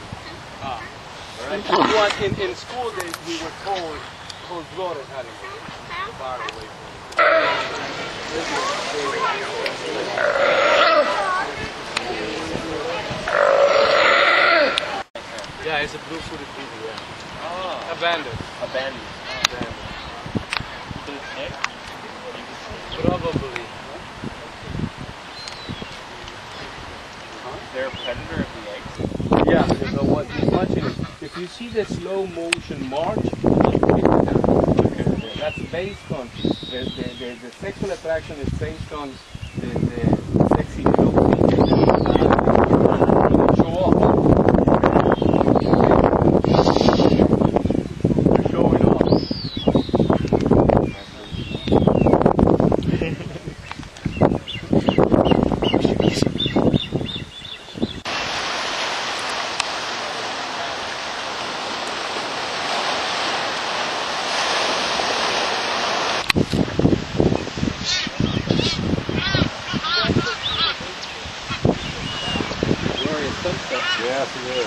the. Ah. Right. in, in school days we were told cold-blooded animals. Far away from Yeah, it's a blue-footed booby, yeah. Oh, Abandoned. abandoned. Abandoned. Probably. They're a predator the. Yeah, so what he's watching is, if you see the slow motion march, that's based on, the, the, the, the sexual attraction is based on the, the sexy clothing. Yes, it is.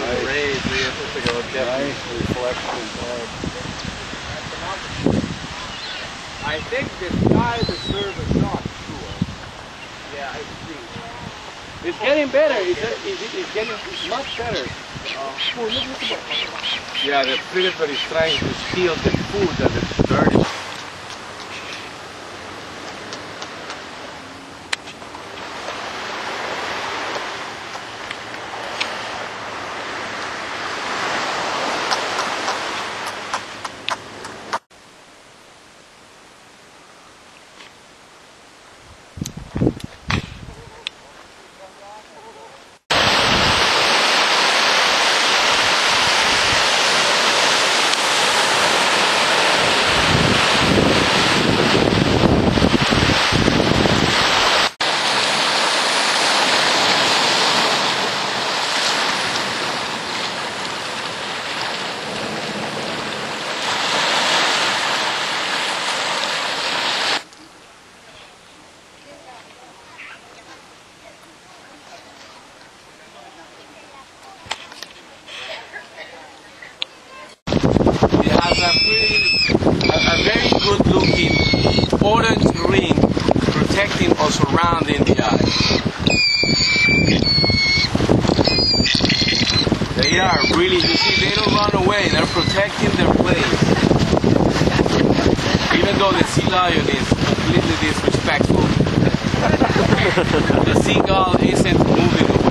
Nice. Rays, we have to go Nice reflection. I think the sky deserves a shot, sure. Yeah, I see. It's getting better. It's, it's, it's getting much better. Uh, yeah, the predator is trying to steal the food that is dirty. It has a pretty, a, a very good looking orange ring protecting or surrounding the eye. They are really, you see, they don't run away, they're protecting their place. Even though the sea lion is completely disrespectful, the seagull isn't moving away.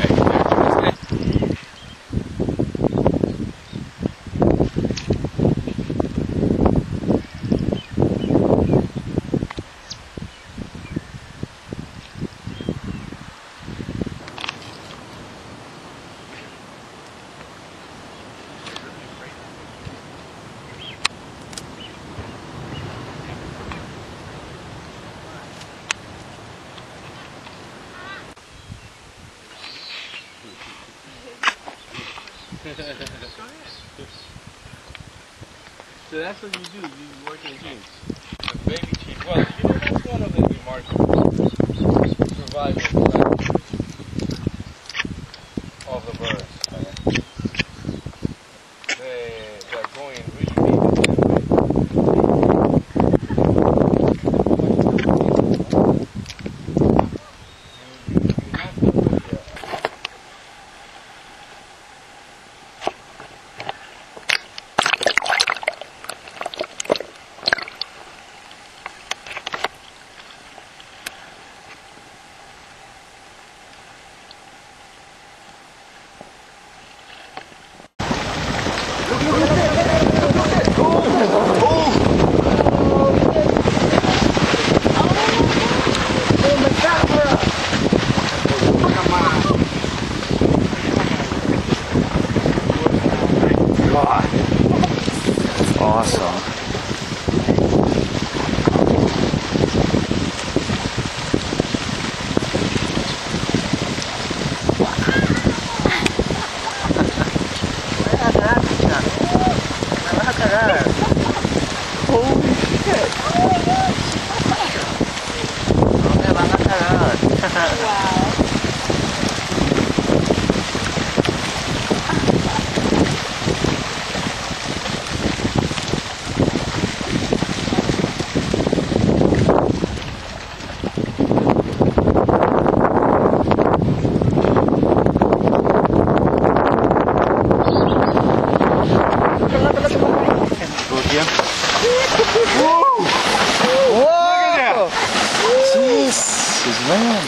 They're just So that's what you do, you work in teams. A baby chief. Well, you know, that's one of the remarkable survival factors of the birds. They, they're going really big. You- you have to put, uh, here. Whoa! Jesus, man.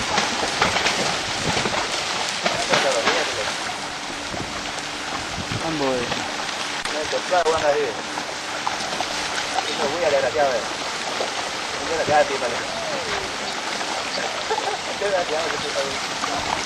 está jugando ahí. Eso voy a la desgraciada. Eh. Voy a vale. Qué desgraciado que estoy